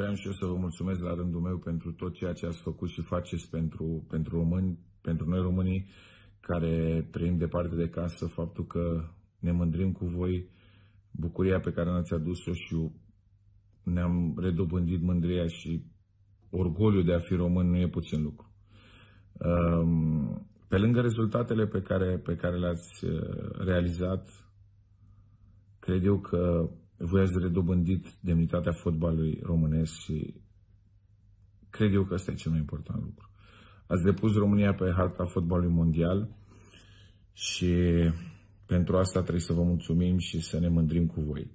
vreau și eu să vă mulțumesc la rândul meu pentru tot ceea ce ați făcut și faceți pentru, pentru români, pentru noi românii care trăim departe de casă, faptul că ne mândrim cu voi, bucuria pe care ne-ați adus-o și ne-am redobândit mândria și orgoliul de a fi român nu e puțin lucru. Um, pe lângă rezultatele pe care, pe care le-ați uh, realizat, cred eu că voi ați redobândit demnitatea fotbalului românesc și cred eu că ăsta e cel mai important lucru. Ați depus România pe harta fotbalului mondial și pentru asta trebuie să vă mulțumim și să ne mândrim cu voi.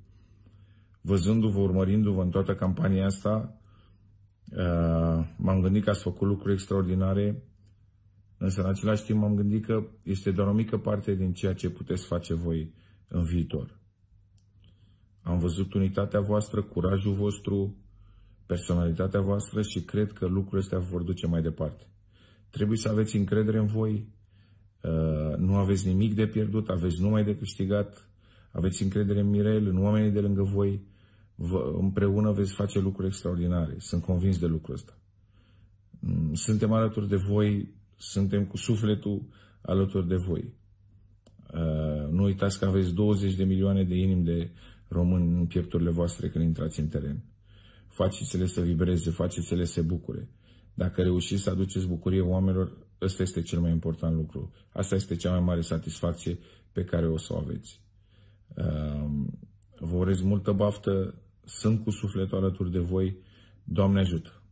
Văzându-vă, urmărindu-vă în toată campania asta, uh, m-am gândit că ați făcut lucruri extraordinare, însă în același timp m-am gândit că este doar o mică parte din ceea ce puteți face voi în viitor. Am văzut unitatea voastră, curajul vostru, personalitatea voastră și cred că lucrurile astea vor duce mai departe. Trebuie să aveți încredere în voi, uh, nu aveți nimic de pierdut, aveți numai de câștigat, aveți încredere în Mirel, în oamenii de lângă voi, vă, împreună veți face lucruri extraordinare. Sunt convins de lucrul ăsta. Mm, suntem alături de voi, suntem cu sufletul alături de voi. Uh, nu uitați că aveți 20 de milioane de inimi de români în piepturile voastre când intrați în teren. Faceți-le să vibreze, faceți-le să se bucure. Dacă reușiți să aduceți bucurie oamenilor, ăsta este cel mai important lucru. Asta este cea mai mare satisfacție pe care o să o aveți. Vă urez multă baftă, sunt cu sufletul alături de voi. Doamne ajută!